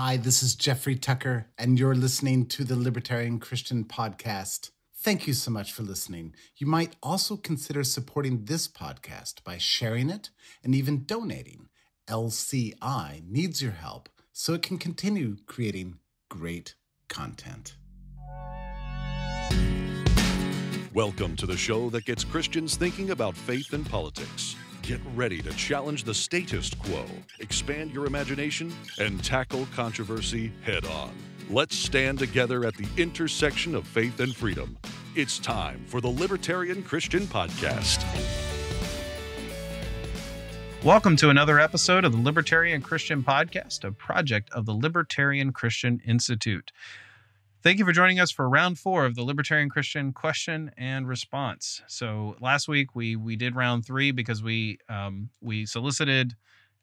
Hi, this is Jeffrey Tucker, and you're listening to the Libertarian Christian Podcast. Thank you so much for listening. You might also consider supporting this podcast by sharing it and even donating. LCI needs your help so it can continue creating great content. Welcome to the show that gets Christians thinking about faith and politics. Get ready to challenge the status quo, expand your imagination, and tackle controversy head on. Let's stand together at the intersection of faith and freedom. It's time for the Libertarian Christian Podcast. Welcome to another episode of the Libertarian Christian Podcast, a project of the Libertarian Christian Institute. Thank you for joining us for round four of the Libertarian Christian question and response. So last week we we did round three because we um, we solicited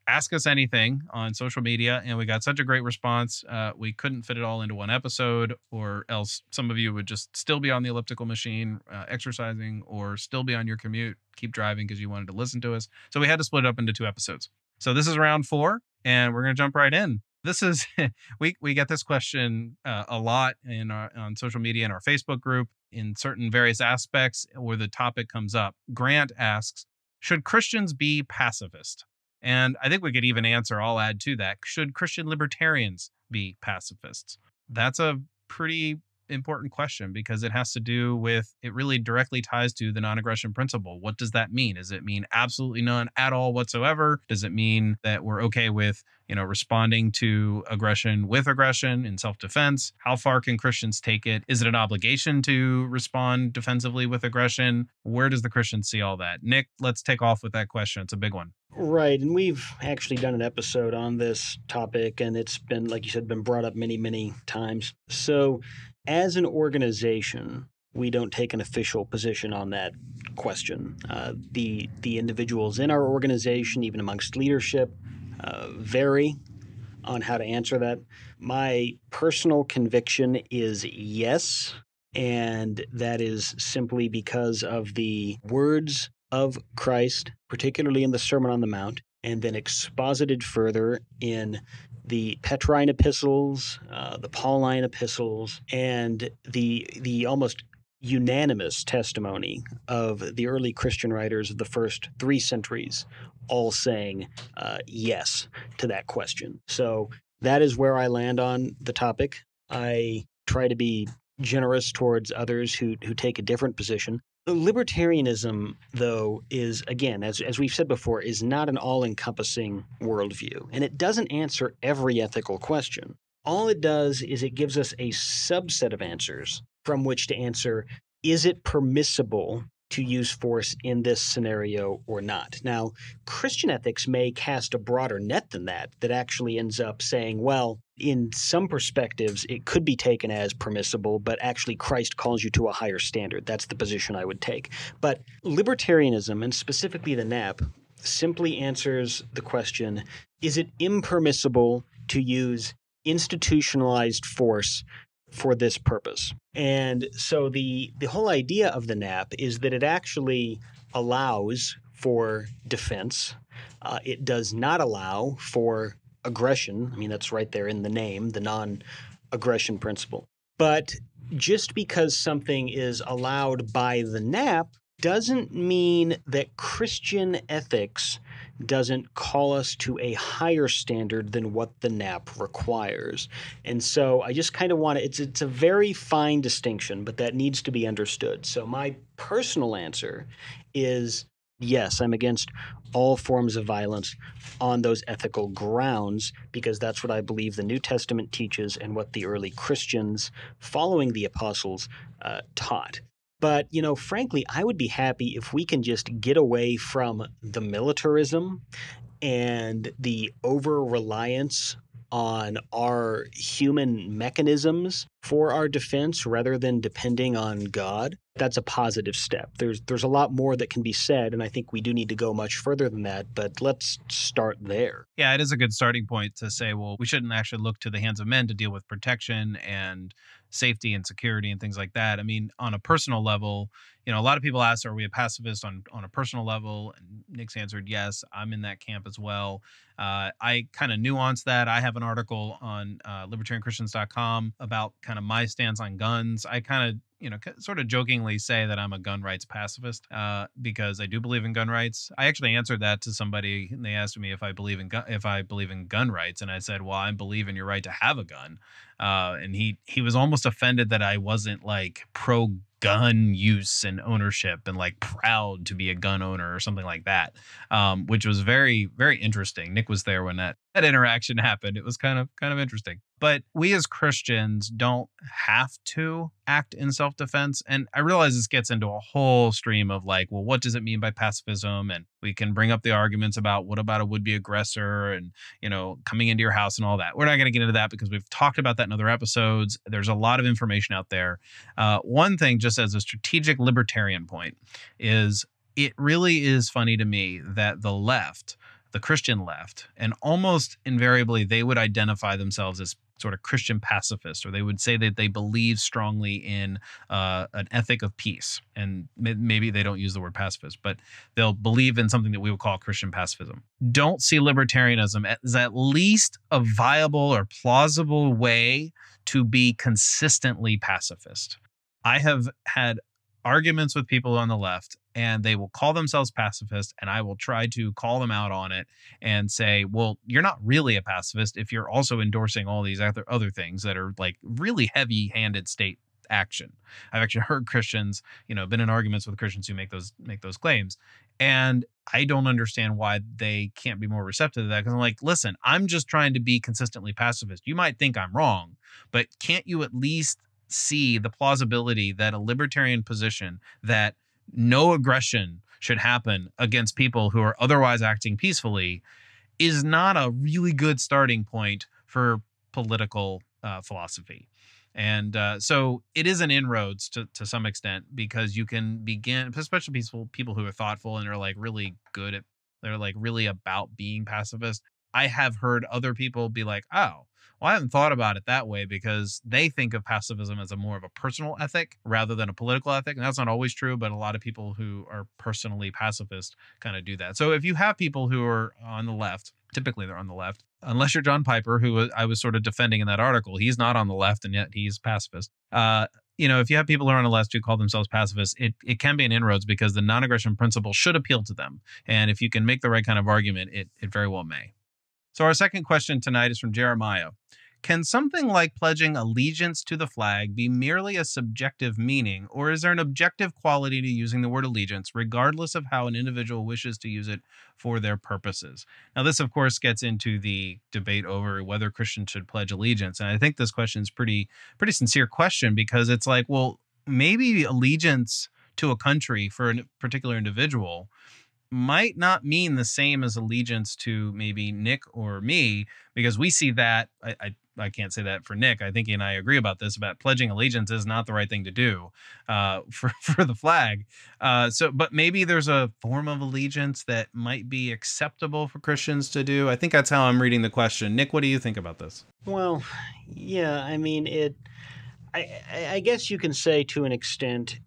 ask us anything on social media and we got such a great response uh, we couldn't fit it all into one episode or else some of you would just still be on the elliptical machine uh, exercising or still be on your commute keep driving because you wanted to listen to us. So we had to split it up into two episodes. So this is round four and we're going to jump right in this is we we get this question uh, a lot in our on social media in our Facebook group in certain various aspects where the topic comes up. Grant asks, should Christians be pacifist? And I think we could even answer. I'll add to that: should Christian libertarians be pacifists? That's a pretty important question because it has to do with it really directly ties to the non-aggression principle. What does that mean? Does it mean absolutely none at all whatsoever? Does it mean that we're okay with, you know, responding to aggression with aggression in self-defense? How far can Christians take it? Is it an obligation to respond defensively with aggression? Where does the Christian see all that? Nick, let's take off with that question. It's a big one. Right. And we've actually done an episode on this topic, and it's been, like you said, been brought up many, many times. So as an organization, we don't take an official position on that question. Uh, the the individuals in our organization, even amongst leadership, uh, vary on how to answer that. My personal conviction is yes, and that is simply because of the words of Christ, particularly in the Sermon on the Mount, and then exposited further in the Petrine epistles, uh, the Pauline epistles, and the the almost unanimous testimony of the early Christian writers of the first three centuries, all saying uh, yes to that question. So that is where I land on the topic. I try to be generous towards others who who take a different position. Libertarianism, though, is again, as as we've said before, is not an all-encompassing worldview, and it doesn't answer every ethical question. All it does is it gives us a subset of answers from which to answer: Is it permissible to use force in this scenario or not. Now, Christian ethics may cast a broader net than that, that actually ends up saying, well, in some perspectives, it could be taken as permissible, but actually Christ calls you to a higher standard. That's the position I would take. But libertarianism, and specifically the NAP, simply answers the question is it impermissible to use institutionalized force for this purpose. And so the the whole idea of the NAP is that it actually allows for defense. Uh, it does not allow for aggression. I mean, that's right there in the name, the non-aggression principle. But just because something is allowed by the NAP doesn't mean that Christian ethics doesn't call us to a higher standard than what the NAP requires. And so I just kind of want to it's it's a very fine distinction, but that needs to be understood. So my personal answer is yes, I'm against all forms of violence on those ethical grounds because that's what I believe the New Testament teaches and what the early Christians following the apostles uh, taught. But, you know, frankly, I would be happy if we can just get away from the militarism and the over reliance on our human mechanisms for our defense rather than depending on God, that's a positive step. There's there's a lot more that can be said, and I think we do need to go much further than that. But let's start there. Yeah, it is a good starting point to say, well, we shouldn't actually look to the hands of men to deal with protection and safety and security and things like that. I mean, on a personal level, you know, a lot of people ask, are we a pacifist on on a personal level? And Nick's answered yes. I'm in that camp as well. Uh, I kind of nuance that. I have an article on uh, libertarianchristians.com about kind of my stance on guns. I kind of you know, sort of jokingly say that I'm a gun rights pacifist uh, because I do believe in gun rights. I actually answered that to somebody, and they asked me if I believe in gun, if I believe in gun rights, and I said, "Well, I believe in your right to have a gun." Uh, and he he was almost offended that I wasn't like pro gun use and ownership and like proud to be a gun owner or something like that um, which was very very interesting. Nick was there when that that interaction happened. It was kind of kind of interesting but we as Christians don't have to act in self defense. And I realize this gets into a whole stream of like, well, what does it mean by pacifism? And we can bring up the arguments about what about a would be aggressor and, you know, coming into your house and all that. We're not going to get into that because we've talked about that in other episodes. There's a lot of information out there. Uh, one thing, just as a strategic libertarian point, is it really is funny to me that the left the Christian left, and almost invariably they would identify themselves as sort of Christian pacifist, or they would say that they believe strongly in uh, an ethic of peace. And maybe they don't use the word pacifist, but they'll believe in something that we would call Christian pacifism. Don't see libertarianism as at least a viable or plausible way to be consistently pacifist. I have had arguments with people on the left and they will call themselves pacifist and i will try to call them out on it and say well you're not really a pacifist if you're also endorsing all these other other things that are like really heavy handed state action. I've actually heard christians you know been in arguments with christians who make those make those claims and i don't understand why they can't be more receptive to that because i'm like listen i'm just trying to be consistently pacifist. You might think i'm wrong but can't you at least see the plausibility that a libertarian position that no aggression should happen against people who are otherwise acting peacefully is not a really good starting point for political uh, philosophy. And uh, so it is an inroads to, to some extent because you can begin, especially people people who are thoughtful and are like really good at, they're like really about being pacifist. I have heard other people be like, oh, well, I haven't thought about it that way because they think of pacifism as a more of a personal ethic rather than a political ethic. And that's not always true, but a lot of people who are personally pacifist kind of do that. So if you have people who are on the left, typically they're on the left, unless you're John Piper, who I was sort of defending in that article, he's not on the left and yet he's pacifist. Uh, you know, if you have people who are on the left who call themselves pacifists, it, it can be an inroads because the non aggression principle should appeal to them. And if you can make the right kind of argument, it, it very well may. So, our second question tonight is from Jeremiah. Can something like pledging allegiance to the flag be merely a subjective meaning, or is there an objective quality to using the word allegiance, regardless of how an individual wishes to use it for their purposes? Now, this, of course, gets into the debate over whether Christians should pledge allegiance. And I think this question is pretty, pretty sincere question because it's like, well, maybe allegiance to a country for a particular individual might not mean the same as allegiance to maybe Nick or me, because we see that. I, I, I can't say that for Nick. I think he and I agree about this. About pledging allegiance is not the right thing to do uh, for for the flag. Uh, so, but maybe there's a form of allegiance that might be acceptable for Christians to do. I think that's how I'm reading the question. Nick, what do you think about this? Well, yeah, I mean it. I I guess you can say to an extent,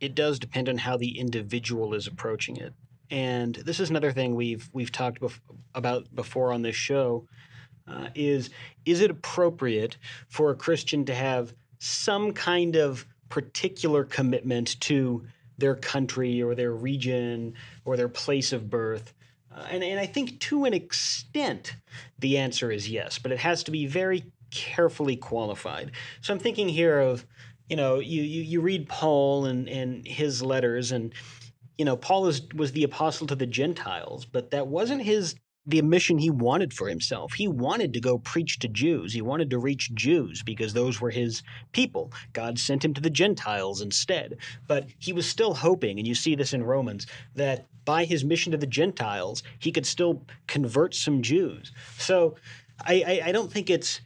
it does depend on how the individual is approaching it. And this is another thing we've we've talked bef- about before on this show. Uh, is is it appropriate for a Christian to have some kind of particular commitment to their country or their region or their place of birth? Uh, and, and I think to an extent, the answer is yes, but it has to be very carefully qualified. So I'm thinking here of, you know, you, you, you read Paul and, and his letters, and you know, Paul is, was the apostle to the Gentiles, but that wasn't his the mission he wanted for himself. He wanted to go preach to Jews. He wanted to reach Jews because those were his people. God sent him to the Gentiles instead. But he was still hoping, and you see this in Romans, that by his mission to the Gentiles, he could still convert some Jews. So I, I, I don't think it's,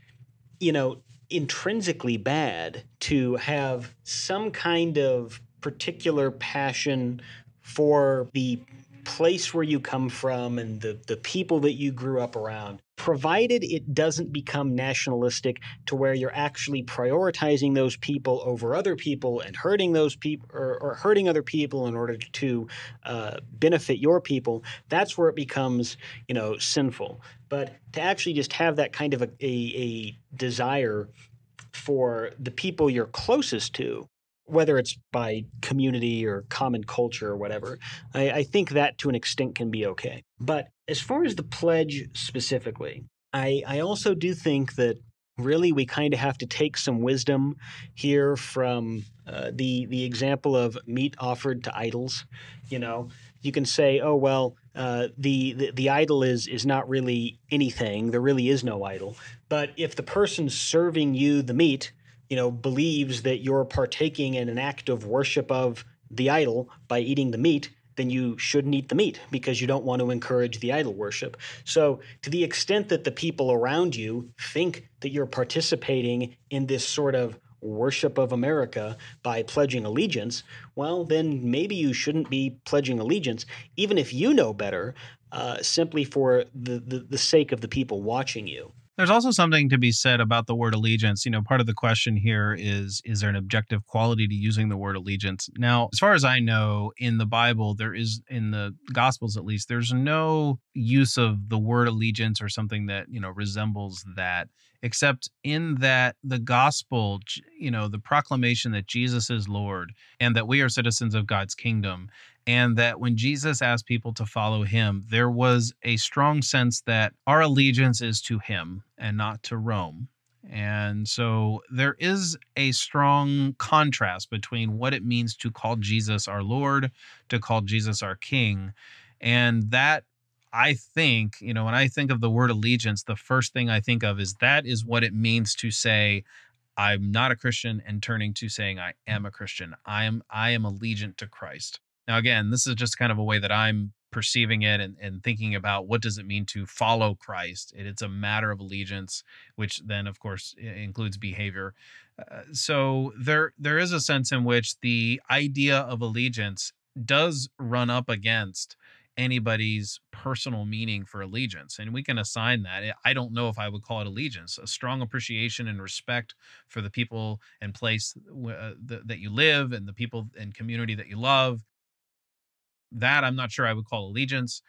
you know, intrinsically bad to have some kind of particular passion for the place where you come from and the, the people that you grew up around, provided it doesn't become nationalistic to where you're actually prioritizing those people over other people and hurting those people or, or, hurting other people in order to uh, benefit your people, that's where it becomes, you know, sinful. But to actually just have that kind of a, a, a desire for the people you're closest to whether it's by community or common culture or whatever, I, I, think that to an extent can be okay. But as far as the pledge specifically, I, I also do think that really we kind of have to take some wisdom here from uh, the the example of meat offered to idols. You know, you can say, oh well, uh, the, the the idol is is not really anything. There really is no idol. But if the person serving you the meat you know, believes that you're partaking in an act of worship of the idol by eating the meat, then you shouldn't eat the meat because you don't want to encourage the idol worship. So, to the extent that the people around you think that you're participating in this sort of worship of America by pledging allegiance, well, then maybe you shouldn't be pledging allegiance, even if you know better, uh, simply for the, the, the sake of the people watching you. There's also something to be said about the word allegiance. You know, part of the question here is is there an objective quality to using the word allegiance? Now, as far as I know, in the Bible, there is in the Gospels at least, there's no use of the word allegiance or something that, you know, resembles that except in that the gospel, you know, the proclamation that Jesus is Lord and that we are citizens of God's kingdom and that when Jesus asked people to follow him, there was a strong sense that our allegiance is to him and not to Rome. And so there is a strong contrast between what it means to call Jesus our Lord, to call Jesus our King. And that, I think, you know, when I think of the word allegiance, the first thing I think of is that is what it means to say, I'm not a Christian and turning to saying I am a Christian. I am I am allegiant to Christ. Now, again, this is just kind of a way that I'm perceiving it and, and thinking about what does it mean to follow Christ. It, it's a matter of allegiance, which then, of course, includes behavior. Uh, so there there is a sense in which the idea of allegiance does run up against anybody's personal meaning for allegiance and we can assign that i don't know if i would call it allegiance a strong appreciation and respect for the people and place uh, that you live and the people and community that you love that I'm not sure I would call allegiance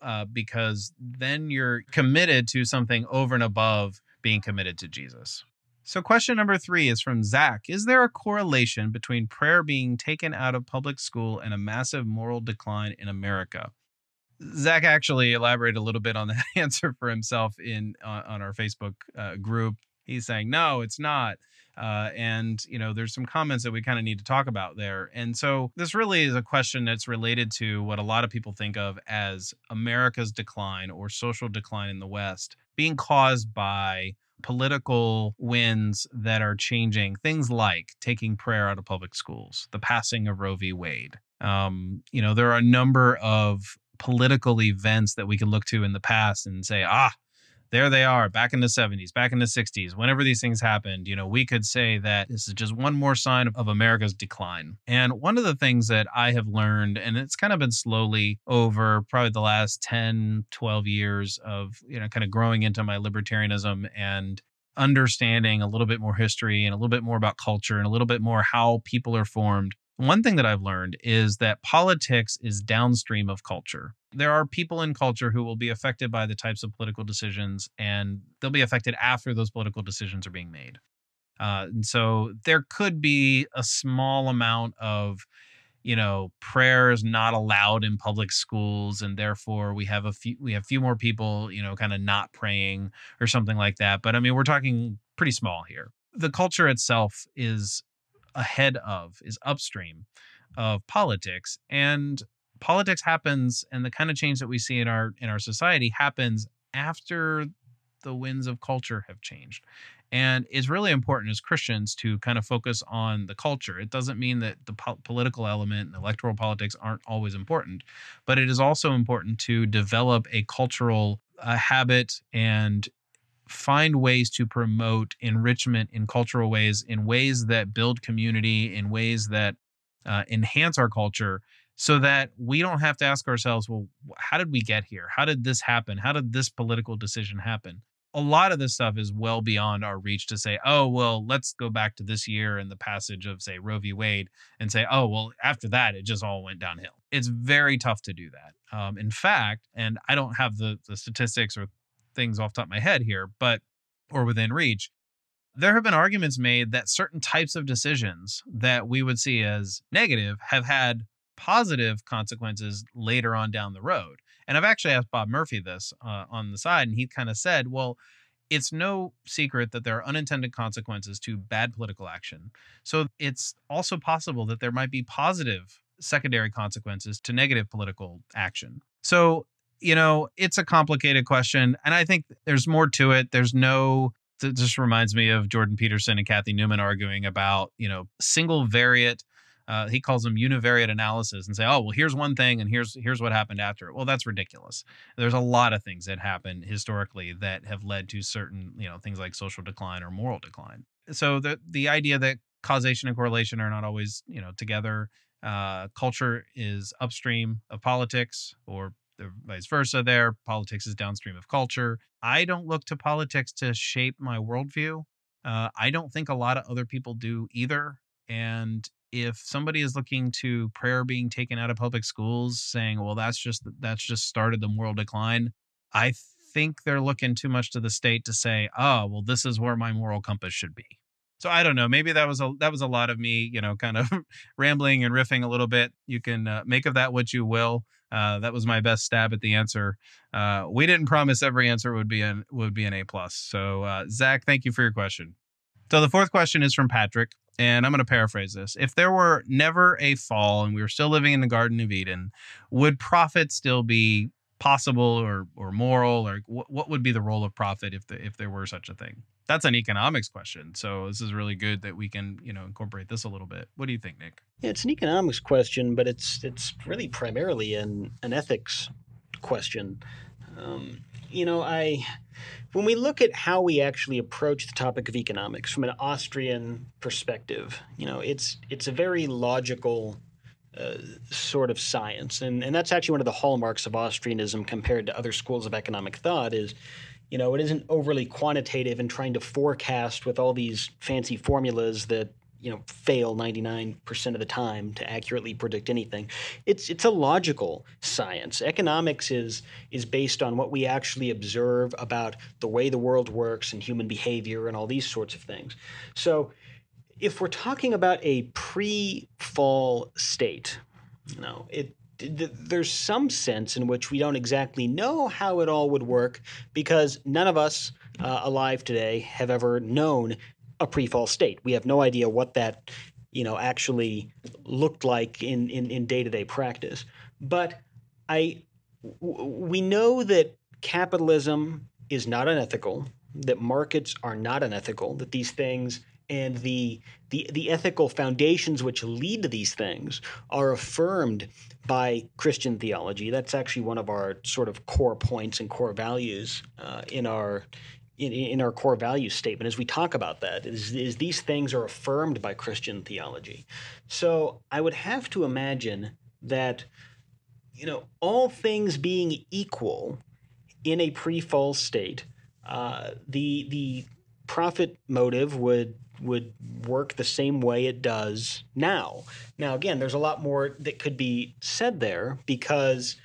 uh, because then you're committed to something over and above being committed to Jesus. So, question number three is from Zach Is there a correlation between prayer being taken out of public school and a massive moral decline in America? Zach actually elaborated a little bit on that answer for himself in uh, on our Facebook uh, group. He's saying, no, it's not. Uh, and you know there's some comments that we kind of need to talk about there. And so this really is a question that's related to what a lot of people think of as america's decline or social decline in the west being caused by political winds that are changing things like taking prayer out of public schools the passing of roe v. Wade. Um, you know there are a number of political events that we can look to in the past and say ah there they are back in the 70s, back in the 60s, whenever these things happened, you know, we could say that this is just one more sign of, America's decline. And one of the things that I have learned, and it's kind of been slowly over probably the last 10, 12 years of, you know, kind of growing into my libertarianism and understanding a little bit more history and a little bit more about culture and a little bit more how people are formed one thing that I've learned is that politics is downstream of culture. There are people in culture who will be affected by the types of political decisions, and they'll be affected after those political decisions are being made. Uh, and so there could be a small amount of, you know, prayers not allowed in public schools, and therefore we have a few we have few more people, you know, kind of not praying or something like that. But I mean, we're talking pretty small here. The culture itself is ahead of, is upstream of politics. And politics happens and the kind of change that we see in our in our society happens after the winds of culture have changed. And it's really important as Christians to kind of focus on the culture. It doesn't mean that the po- political element and electoral politics aren't always important, but it is also important to develop a cultural habit and find ways to promote enrichment in cultural ways, in ways that build community, in ways that uh, enhance our culture, so that we don't have to ask ourselves, well, how did we get here? How did this happen? How did this political decision happen? A lot of this stuff is well beyond our reach to say, oh, well, let's go back to this year and the passage of, say, Roe v. Wade and say, oh, well, after that, it just all went downhill. It's very tough to do that. Um, in fact, and I don't have the, the statistics or things off top of my head here, but or within reach, there have been arguments made that certain types of decisions that we would see as negative have had positive consequences later on down the road. And I've actually asked Bob Murphy this uh, on the side, and he kind of said, well, it's no secret that there are unintended consequences to bad political action. So it's also possible that there might be positive secondary consequences to negative political action. So, you know, it's a complicated question. And I think there's more to it. There's no, it just reminds me of Jordan Peterson and Cathy Newman arguing about, you know, single variate uh, he calls them univariate analysis and say, oh, well, here's one thing and here's here's what happened after it. Well, that's ridiculous. There's a lot of things that happen historically that have led to certain, you know, things like social decline or moral decline. So the the idea that causation and correlation are not always, you know, together. Uh, culture is upstream of politics, or vice versa. There, politics is downstream of culture. I don't look to politics to shape my worldview. Uh, I don't think a lot of other people do either. And if somebody is looking to prayer being taken out of public schools saying well that's just that's just started the moral decline i think they're looking too much to the state to say oh well this is where my moral compass should be so i don't know maybe that was a that was a lot of me you know kind of rambling and riffing a little bit you can uh, make of that what you will uh, that was my best stab at the answer uh, we didn't promise every answer would be an would be an a plus so uh, zach thank you for your question so the fourth question is from patrick and I'm going to paraphrase this. If there were never a fall and we were still living in the Garden of Eden, would profit still be possible or or moral or what, what would be the role of profit if the, if there were such a thing? That's an economics question. So this is really good that we can, you know, incorporate this a little bit. What do you think, Nick? Yeah, it's an economics question, but it's it's really primarily an an ethics question. Um, you know, I when we look at how we actually approach the topic of economics from an Austrian perspective, you know, it's it's a very logical uh, sort of science, and and that's actually one of the hallmarks of Austrianism compared to other schools of economic thought is. You know, it isn't overly quantitative and trying to forecast with all these fancy formulas that you know fail 99% of the time to accurately predict anything. It's it's a logical science. Economics is is based on what we actually observe about the way the world works and human behavior and all these sorts of things. So if we're talking about a pre-fall state you know it there's some sense in which we don't exactly know how it all would work because none of us uh, alive today have ever known a pre-fall state. We have no idea what that you know actually looked like in in, in day-to-day practice. But I w- we know that capitalism is not unethical, that markets are not unethical, that these things and the, the the ethical foundations which lead to these things are affirmed by Christian theology. That's actually one of our sort of core points and core values uh, in our in, in our core value statement as we talk about that is, is these things are affirmed by Christian theology. So I would have to imagine that, you know, all things being equal in a pre-fall state, uh, the the profit motive would would work the same way it does now. Now, again, there's a lot more that could be said there because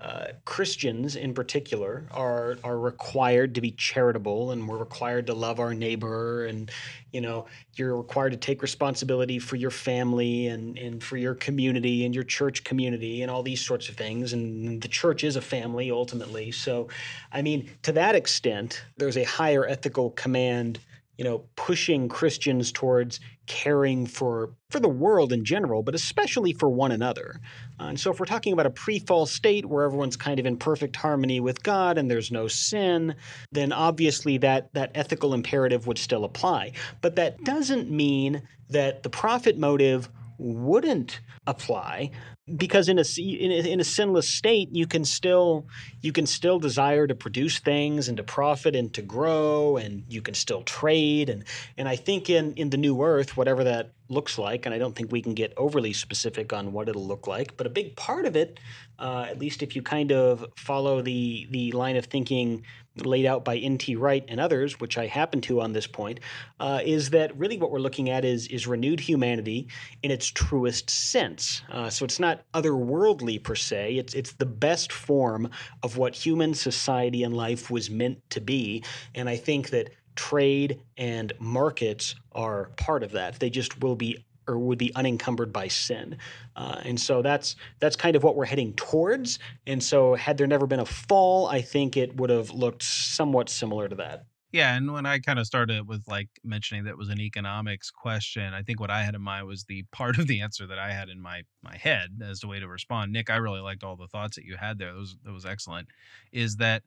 uh, Christians in particular are are required to be charitable and we're required to love our neighbor and you know you're required to take responsibility for your family and, and for your community and your church community and all these sorts of things and the church is a family ultimately so I mean to that extent there's a higher ethical command you know, pushing Christians towards caring for for the world in general, but especially for one another. Uh, and so, if we're talking about a pre-fall state where everyone's kind of in perfect harmony with God and there's no sin, then obviously that that ethical imperative would still apply. But that doesn't mean that the profit motive wouldn't apply because in a, in a in a sinless state you can still you can still desire to produce things and to profit and to grow and you can still trade. And and I think in in the new earth whatever that looks like and I don't think we can get overly specific on what it'll look like but a big part of it uh, at least if you kind of follow the the line of thinking laid out by N.T. Wright and others, which I happen to on this point, uh, is that really what we're looking at is is renewed humanity in its truest sense. Uh, so it's not otherworldly per se. It's it's the best form of what human society and life was meant to be, and I think that trade and markets are part of that. They just will be or would be unencumbered by sin. Uh, and so that's that's kind of what we're heading towards. And so had there never been a fall, I think it would have looked somewhat similar to that. Yeah, and when I kind of started with like mentioning that was an economics question, I think what I had in mind was the part of the answer that I had in my my head as the way to respond. Nick, I really liked all the thoughts that you had there. That was that was excellent. Is that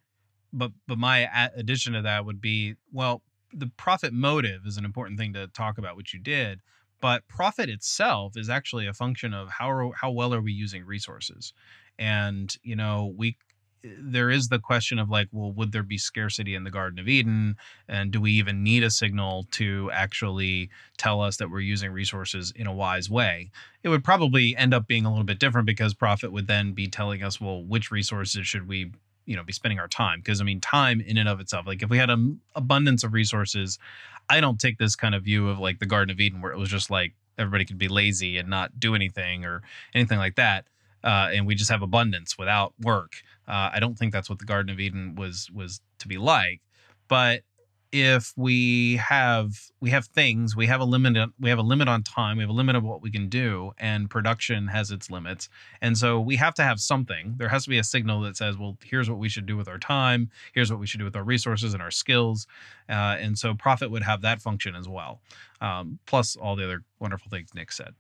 but but my addition to that would be well, the profit motive is an important thing to talk about, which you did but profit itself is actually a function of how how well are we using resources? And you know we there is the question of like well would there be scarcity in the garden of eden? And do we even need a signal to actually tell us that we're using resources in a wise way? It would probably end up being a little bit different because profit would then be telling us well which resources should we you know be spending our time? Because i mean time in and of itself like if we had an abundance of resources i don't take this kind of view of like the garden of eden where it was just like everybody could be lazy and not do anything or anything like that uh, and we just have abundance without work. Uh, i don't think that's what the garden of eden was was to be like but if we have we have things we have a limit we have a limit on time we have a limit of what we can do and production has its limits. And so we have to have something. There has to be a signal that says well here's what we should do with our time. Here's what we should do with our resources and our skills. Uh, and so profit would have that function as well um, plus all the other wonderful things nick said.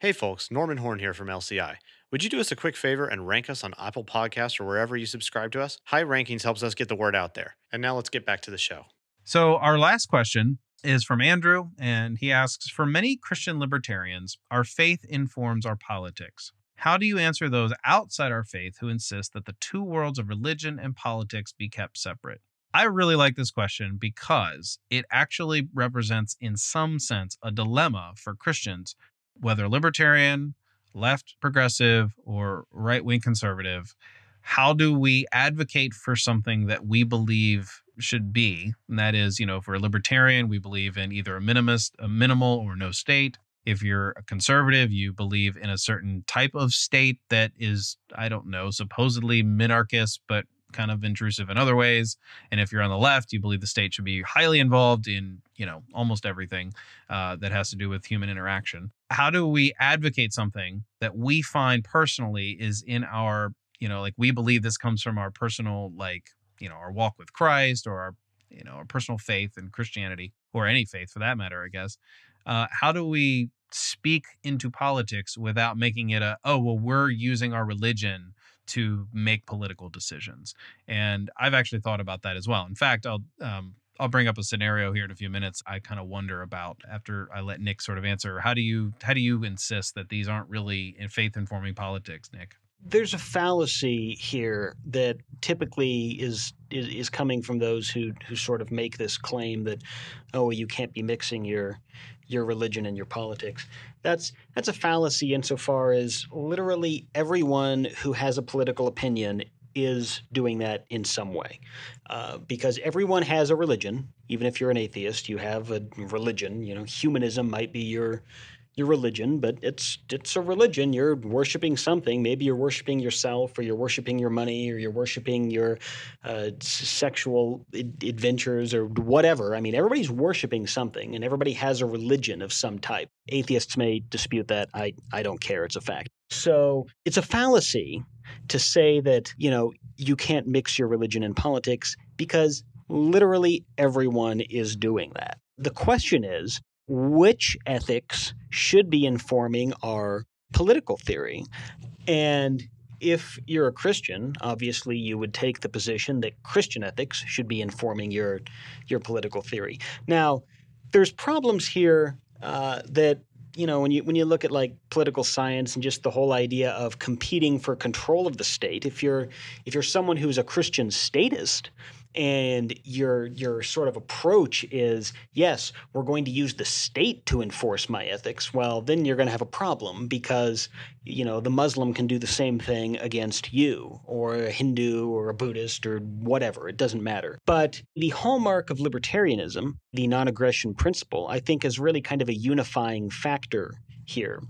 Hey folks norman horn here from lci would you do us a quick favor and rank us on apple podcasts or wherever you subscribe to us? High rankings helps us get the word out there. And now let's get back to the show so, our last question is from Andrew, and he asks For many Christian libertarians, our faith informs our politics. How do you answer those outside our faith who insist that the two worlds of religion and politics be kept separate? I really like this question because it actually represents, in some sense, a dilemma for Christians, whether libertarian, left progressive, or right wing conservative. How do we advocate for something that we believe should be. And that is, you know, if we're a libertarian, we believe in either a minimalist, a minimal or no state. If you're a conservative, you believe in a certain type of state that is, I don't know, supposedly minarchist, but kind of intrusive in other ways. And if you're on the left, you believe the state should be highly involved in, you know, almost everything uh, that has to do with human interaction. How do we advocate something that we find personally is in our, you know, like we believe this comes from our personal like you know our walk with Christ or our you know our personal faith in Christianity or any faith for that matter, I guess. Uh, how do we speak into politics without making it a oh well we're using our religion to make political decisions? And I've actually thought about that as well. In fact, I'll um, I'll bring up a scenario here in a few minutes. I kind of wonder about after I let Nick sort of answer. How do you how do you insist that these aren't really in faith informing politics, Nick? There's a fallacy here that typically is, is, is coming from those who who sort of make this claim that oh you can't be mixing your your religion and your politics. That's that's a fallacy insofar as literally everyone who has a political opinion is doing that in some way. Uh, because everyone has a religion, even if you're an atheist, you have a religion. You know, humanism might be your your religion, but it's it's a religion. You're worshiping something. Maybe you're worshiping yourself, or you're worshiping your money, or you're worshiping your uh, sexual adventures, or whatever. I mean, everybody's worshiping something, and everybody has a religion of some type. Atheists may dispute that. I I don't care. It's a fact. So it's a fallacy to say that you know you can't mix your religion and politics because literally everyone is doing that. The question is which ethics should be informing our political theory. And if you're a Christian, obviously you would take the position that Christian ethics should be informing your your political theory. Now, there's problems here uh, that you know when you when you look at like political science and just the whole idea of competing for control of the state. If you're if you're someone who's a christian statist and your your sort of approach is yes we're going to use the state to enforce my ethics well then you're going to have a problem because you know the muslim can do the same thing against you or a hindu or a buddhist or whatever. It doesn't matter. But the hallmark of libertarianism the non-aggression principle i think is really kind of a unifying factor here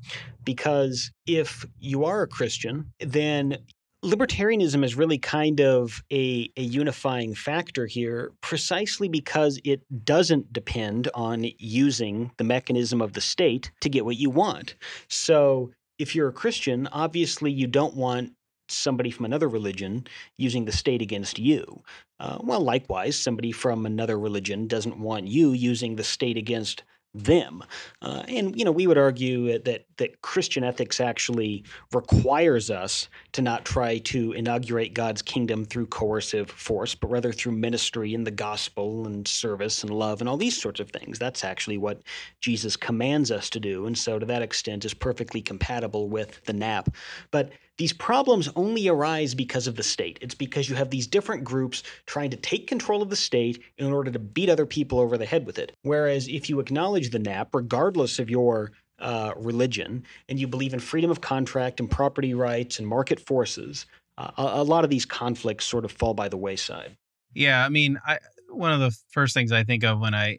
because if you are a christian then libertarianism is really kind of a, a unifying factor here precisely because it doesn't depend on using the mechanism of the state to get what you want. So if you're a Christian, obviously you don't want somebody from another religion using the state against you. Uh, well, likewise, somebody from another religion doesn't want you using the state against them. Uh, and you know, we would argue that that Christian ethics actually requires us to not try to inaugurate God's kingdom through coercive force, but rather through ministry and the gospel and service and love and all these sorts of things. That's actually what Jesus commands us to do, and so to that extent is perfectly compatible with the NAP. But these problems only arise because of the state. It's because you have these different groups trying to take control of the state in order to beat other people over the head with it. Whereas if you acknowledge the NAP, regardless of your uh, religion, and you believe in freedom of contract and property rights and market forces, uh, a, a lot of these conflicts sort of fall by the wayside. Yeah, I mean, I one of the first things I think of when I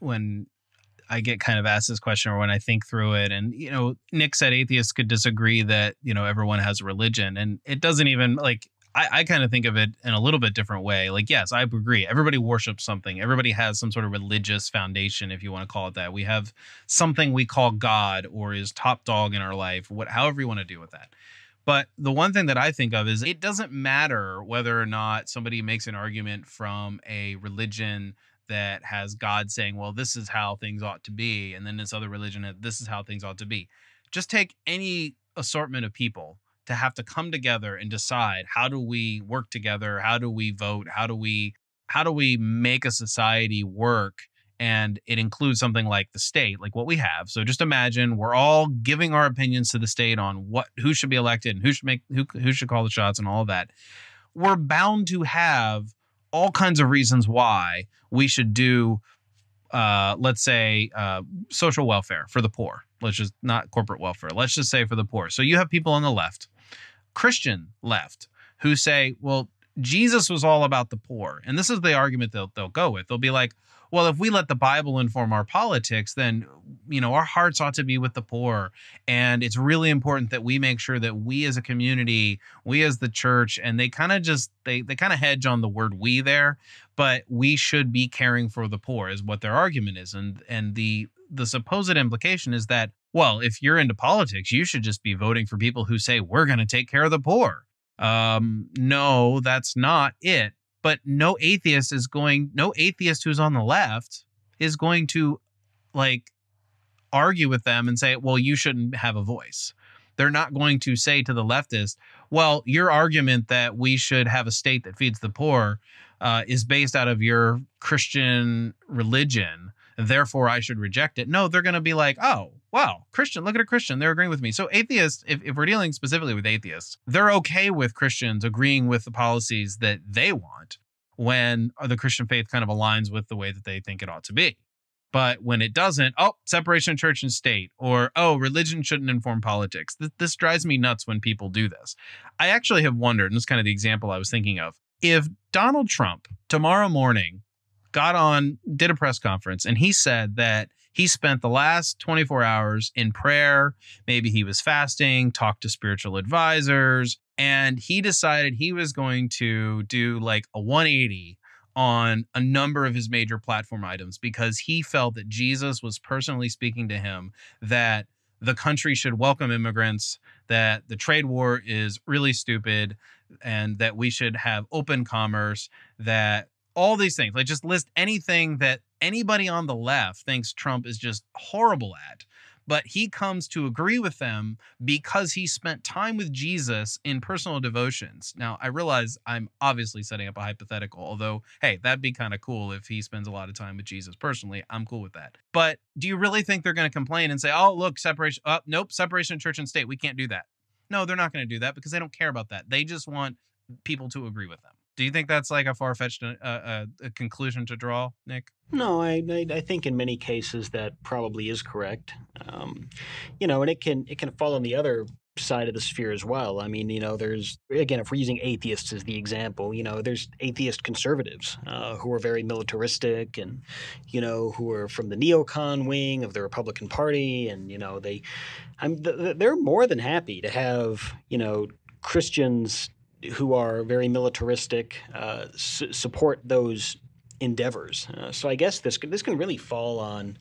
when I get kind of asked this question or when I think through it. And, you know, Nick said atheists could disagree that, you know, everyone has a religion. And it doesn't even like, I, I kind of think of it in a little bit different way. Like, yes, I agree. Everybody worships something. Everybody has some sort of religious foundation, if you want to call it that. We have something we call God or is top dog in our life, what, however you want to deal with that. But the one thing that I think of is it doesn't matter whether or not somebody makes an argument from a religion that has God saying, well, this is how things ought to be. And then this other religion, uh, this is how things ought to be. Just take any assortment of people to have to come together and decide how do we work together? How do we vote? How do we how do we make a society work? And it includes something like the state, like what we have. So just imagine we're all giving our opinions to the state on what who should be elected and who should make who who should call the shots and all that. We're bound to have all kinds of reasons why we should do, uh, let's say, uh, social welfare for the poor. Let's just not corporate welfare. Let's just say for the poor. So you have people on the left, Christian left, who say, well, Jesus was all about the poor. And this is the argument they'll, they'll go with. They'll be like, well, if we let the Bible inform our politics, then, you know, our hearts ought to be with the poor. And it's really important that we make sure that we as a community, we as the church, and they kind of just, they, they kind of hedge on the word we there, but we should be caring for the poor is what their argument is. And, and the, the supposed implication is that, well, if you're into politics, you should just be voting for people who say, we're going to take care of the poor. Um, no, that's not it but no atheist is going no atheist who's on the left is going to like argue with them and say well you shouldn't have a voice. They're not going to say to the leftist well your argument that we should have a state that feeds the poor uh, is based out of your christian religion therefore i should reject it. No they're going to be like oh wow christian look at a christian they're agreeing with me. So atheists if, if we're dealing specifically with atheists they're okay with christians agreeing with the policies that they want when the christian faith kind of aligns with the way that they think it ought to be. But when it doesn't oh separation of church and state or oh religion shouldn't inform politics. This, this drives me nuts when people do this. I actually have wondered and this is kind of the example i was thinking of if donald trump tomorrow morning got on did a press conference and he said that he spent the last 24 hours in prayer. Maybe he was fasting, talked to spiritual advisors, and he decided he was going to do like a 180 on a number of his major platform items because he felt that Jesus was personally speaking to him that the country should welcome immigrants, that the trade war is really stupid, and that we should have open commerce, that all these things, like just list anything that anybody on the left thinks Trump is just horrible at. but he comes to agree with them because he spent time with Jesus in personal devotions. Now, I realize I'm obviously setting up a hypothetical, although, hey, that'd be kind of cool if he spends a lot of time with Jesus personally. I'm cool with that. But do you really think they're going to complain and say, oh, look, separation, oh, nope, separation of church and state, we can't do that? No, they're not going to do that because they don't care about that. They just want people to agree with them. Do you think that's like a far fetched uh, uh, conclusion to draw, Nick? No, I, I, I think in many cases that probably is correct. Um, you know, and it can it can fall on the other side of the sphere as well. I mean, you know, there's again, if we're using atheists as the example, you know, there's atheist conservatives uh, who are very militaristic and you know who are from the neocon wing of the Republican Party, and you know they, I'm they're more than happy to have you know Christians who are very militaristic uh, su- support those endeavors. Uh, so I guess this this can really fall on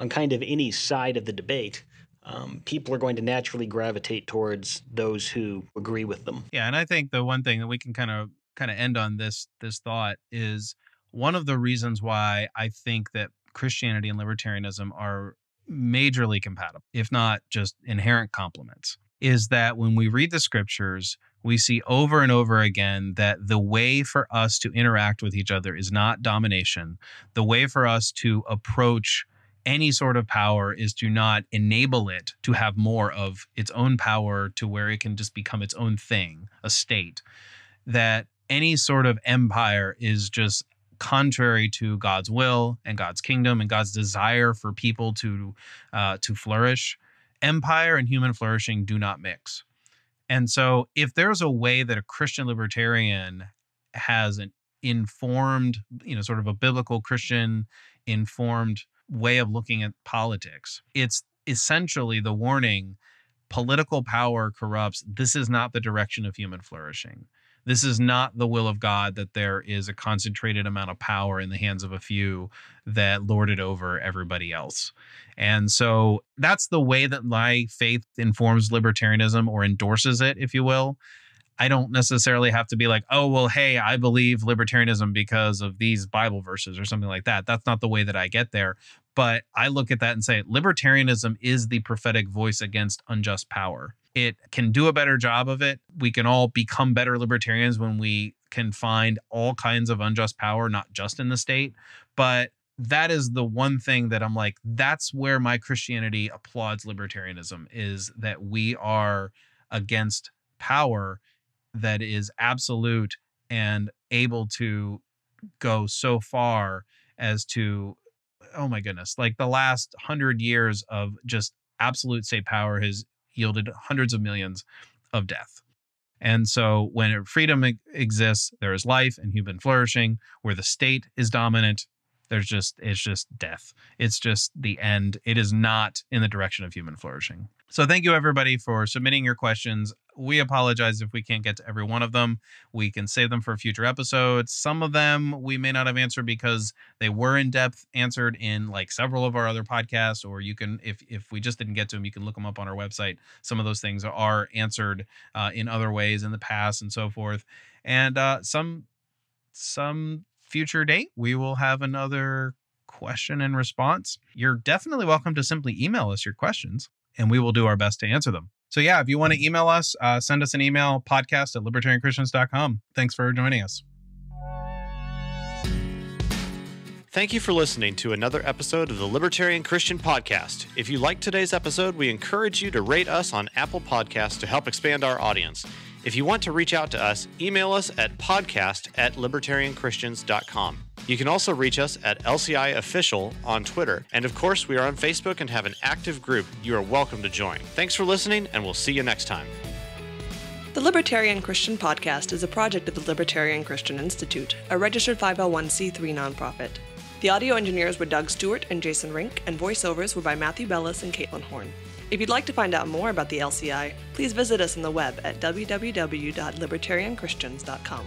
on kind of any side of the debate. Um, people are going to naturally gravitate towards those who agree with them. Yeah, and I think the one thing that we can kind of kind of end on this this thought is one of the reasons why I think that Christianity and libertarianism are majorly compatible, if not just inherent complements, is that when we read the scriptures, we see over and over again that the way for us to interact with each other is not domination. The way for us to approach any sort of power is to not enable it to have more of its own power to where it can just become its own thing, a state. That any sort of empire is just contrary to God's will and God's kingdom and God's desire for people to uh, to flourish. Empire and human flourishing do not mix. And so, if there's a way that a Christian libertarian has an informed, you know, sort of a biblical Christian informed way of looking at politics, it's essentially the warning political power corrupts. This is not the direction of human flourishing. This is not the will of God that there is a concentrated amount of power in the hands of a few that lord it over everybody else. And so that's the way that my faith informs libertarianism or endorses it, if you will. I don't necessarily have to be like, oh, well, hey, I believe libertarianism because of these Bible verses or something like that. That's not the way that I get there. But I look at that and say, libertarianism is the prophetic voice against unjust power. It can do a better job of it. We can all become better libertarians when we can find all kinds of unjust power, not just in the state. But that is the one thing that I'm like, that's where my Christianity applauds libertarianism is that we are against power that is absolute and able to go so far as to oh my goodness like the last hundred years of just absolute state power has yielded hundreds of millions of death. And so when freedom exists there is life and human flourishing. Where the state is dominant there's just it's just death. It's just the end. It is not in the direction of human flourishing. So thank you everybody for submitting your questions we apologize if we can't get to every one of them we can save them for future episodes some of them we may not have answered because they were in depth answered in like several of our other podcasts or you can if if we just didn't get to them you can look them up on our website some of those things are answered uh, in other ways in the past and so forth and uh, some some future date, we will have another question and response. You're definitely welcome to simply email us your questions and we will do our best to answer them. So, yeah, if you want to email us, uh, send us an email podcast at libertarianchristians.com. Thanks for joining us. Thank you for listening to another episode of the Libertarian Christian Podcast. If you liked today's episode, we encourage you to rate us on Apple Podcasts to help expand our audience. If you want to reach out to us, email us at podcast at libertarianchristians.com. You can also reach us at LCI Official on Twitter. And of course, we are on Facebook and have an active group you are welcome to join. Thanks for listening, and we'll see you next time. The Libertarian Christian Podcast is a project of the Libertarian Christian Institute, a registered 501c3 nonprofit. The audio engineers were Doug Stewart and Jason Rink, and voiceovers were by Matthew Bellis and Caitlin Horn. If you'd like to find out more about the LCI, please visit us on the web at www.libertarianchristians.com.